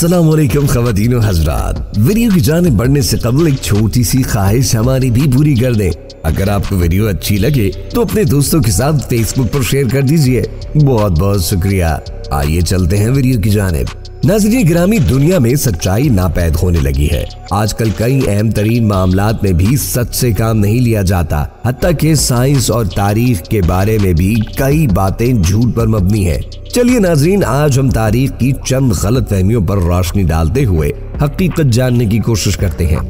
अस्सलाम वालेकुम खवातीन हजरात वीडियो की जाने बढ़ने से कबल एक छोटी सी ख्वाहिश हमारी भी पूरी कर दें अगर आपको वीडियो अच्छी लगे तो अपने दोस्तों के साथ फेसबुक पर शेयर कर दीजिए बहुत बहुत शुक्रिया आइए चलते हैं वीडियो की जानब नजरी ग्रामी दुनिया में सच्चाई नापैद होने लगी है। आजकल कई अहम तरीन मामला में भी सच से काम नहीं लिया जाता। हती के साइंस और तारीख के बारे में भी कई बातें झूठ पर मबनी है। चलिए नाजरीन, आज हम तारीख की चंद गलत फहमियों पर रोशनी डालते हुए हकीकत जानने की कोशिश करते हैं।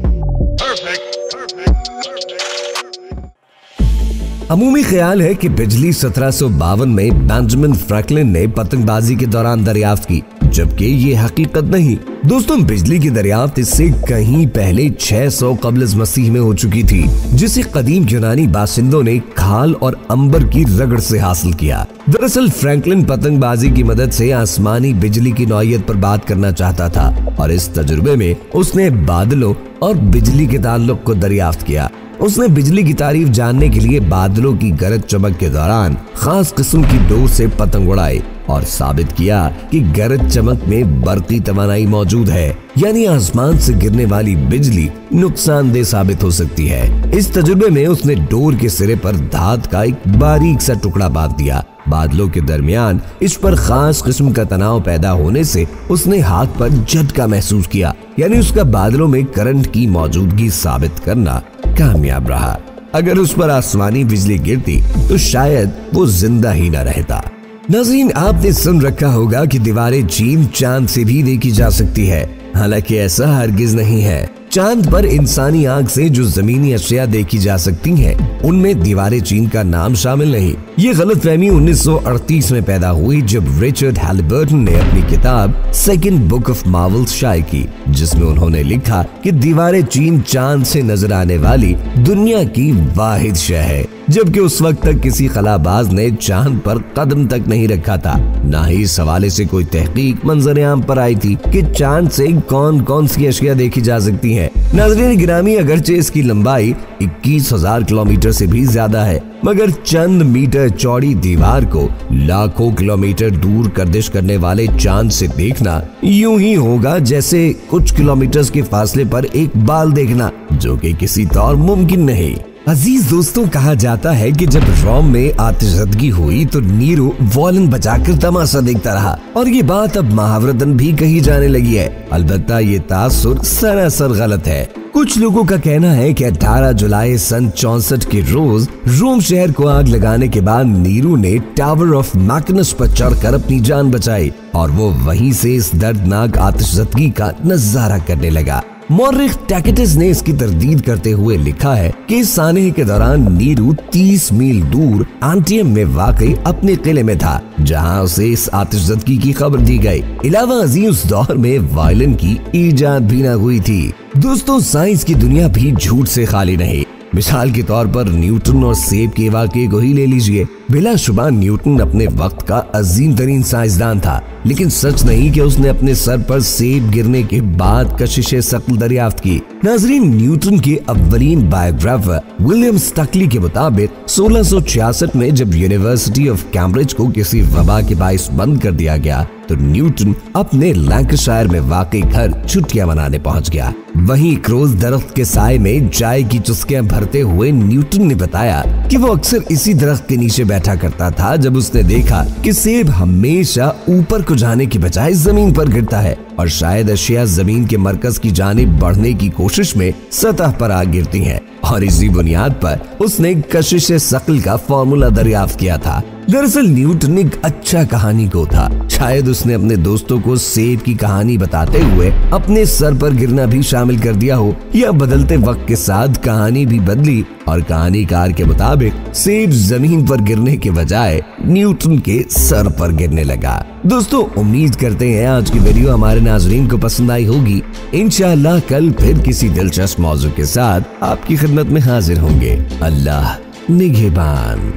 अमूमी ख्याल है कि बिजली सत्रह सौ बावन में बेंजामिन फ्रैंकलिन ने पतंगबाजी के दौरान दरियाफ्त की। जबकि ये हकीकत नहीं। दोस्तों, बिजली की दरियाफ्त इससे कहीं पहले 600 सौ कबल मसीह में हो चुकी थी, जिसे कदीम यूनानी बासिंदों ने खाल और अंबर की रगड़ से हासिल किया। दरअसल, फ्रैंकलिन पतंगबाजी की मदद से आसमानी बिजली की नौयत पर बात करना चाहता था, और इस तजुर्बे में उसने बादलों और बिजली के ताल्लुक को दरियाफ्त किया। उसने बिजली की तारीफ़ जानने के लिए बादलों की गरज चमक के दौरान खास किस्म की डोर से पतंग उड़ाए और साबित किया कि गरज चमक में बरकी तवानाई मौजूद है। यानी आसमान से गिरने वाली बिजली नुकसानदेह साबित हो सकती है। इस तजुर्बे में उसने डोर के सिरे पर धात का एक बारीक सा टुकड़ा बाँध दिया। बादलों के दरमियान इस पर खास किस्म का तनाव पैदा होने से उसने हाथ पर झटका महसूस किया। यानी उसका बादलों में करंट की मौजूदगी साबित करना कामयाब रहा। अगर उस पर आसमानी बिजली गिरती तो शायद वो ज़िंदा ही न रहता। नजरीन आपने सुन रखा होगा कि दीवारें चीन चाँद से भी देखी जा सकती है। हालाँकि ऐसा हरगिज नहीं है। चाँद पर इंसानी आँख से जो जमीनी अशिया देखी जा सकती हैं, उनमें दीवारें चीन का नाम शामिल नहीं ये गलत फहमी उन्नीस सौ अड़तीस में पैदा हुई जब रिचर्ड हेलिबर्टन ने अपनी किताब सेकेंड बुक ऑफ़ मार्वल्स शाये की जिसमें उन्होंने लिखा कि दीवारें चीन चाँद से नज़र आने वाली दुनिया की वाहिद शह है जबकि उस वक्त तक किसी खलाबाज ने चाँद पर कदम तक नहीं रखा था न ही इस हवाले से कोई तहकीक मंजर आम पर आई थी कि चाँद से कौन कौन सी अशिया देखी जा सकती हैं। नाजरीन, गिरामी अगरचे इसकी लंबाई इक्कीस हज़ार किलोमीटर से भी ज़्यादा है, मगर चंद मीटर चौड़ी दीवार को लाखों किलोमीटर दूर गर्दिश करने वाले चाँद से देखना यूँ ही होगा जैसे कुछ किलोमीटर के फासले पर एक बाल देखना, जो कि किसी तौर मुमकिन नहीं। अज़ीज़ दोस्तों, कहा जाता है कि जब रोम में आतिशदगी हुई तो नीरो वॉलन बजाकर तमाशा देखता रहा। और ये बात अब महावरतन भी कही जाने लगी है। अलबत्ता ये तासुर सरासर गलत है। कुछ लोगों का कहना है कि 18 जुलाई सन चौसठ के रोज रोम शहर को आग लगाने के बाद नीरू ने टावर ऑफ़ मैकनस पर चढ़कर अपनी जान बचाई, और वो वहीं से इस दर्दनाक आतिशदगी का नज़ारा करने लगा। मोरिक टैकेटिस ने इसकी तरदीद करते हुए लिखा है कि इस सानहे के दौरान नीरू 30 मील दूर आंटियम में वाकई अपने किले में था, जहाँ उसे इस आतिशदगी की खबर दी गई। अलावा अजीम उस दौर में वायलिन की ईजाद भी न हुई थी। दोस्तों, साइंस की दुनिया भी झूठ से खाली नहीं। मिसाल के तौर पर न्यूटन और सेब के वाक्य को ही ले लीजिए। बिला बिलाशुबा न्यूटन अपने वक्त का अजीम तरीन साइंसदान था, लेकिन सच नहीं कि उसने अपने सर पर सेब गिरने के बाद कशिश शक्ल दरियाफ्त की। नाजरीन, न्यूटन के अवलीन बायोग्राफर विलियम स्टकली के मुताबिक 1666 में जब यूनिवर्सिटी ऑफ़ कैम्ब्रिज को किसी वबा के बायस बंद कर दिया गया तो न्यूटन अपने लैंकशायर में वाकई घर छुट्टियाँ मनाने पहुँच गया। वहीं क्रोज दरख्त के साय में चाय की चुस्कियाँ भरते हुए न्यूटन ने बताया कि वो अक्सर इसी दरख्त के नीचे बैठा करता था, जब उसने देखा कि सेब हमेशा ऊपर को जाने की बजाय ज़मीन पर गिरता है और शायद अशिया ज़मीन के मरकज की जानिब बढ़ने की कोशिश में सतह पर आ गिरती हैं। और इसी बुनियाद पर उसने कशिश शकल का फॉर्मूला दरियाफ्त किया था। दरअसल न्यूटन एक अच्छा कहानी को था। शायद उसने अपने दोस्तों को सेब की कहानी बताते हुए अपने सर पर गिरना भी शामिल कर दिया हो, या बदलते वक्त के साथ कहानी भी बदली और कहानीकार के मुताबिक सेब ज़मीन पर गिरने के बजाय न्यूटन के सर पर गिरने लगा। दोस्तों, उम्मीद करते हैं आज की वीडियो हमारे नाजरीन को पसंद आई होगी। इंशाल्लाह कल फिर किसी दिलचस्प मौजू के साथ आपकी खिदमत में हाजिर होंगे। अल्लाह निगेबान।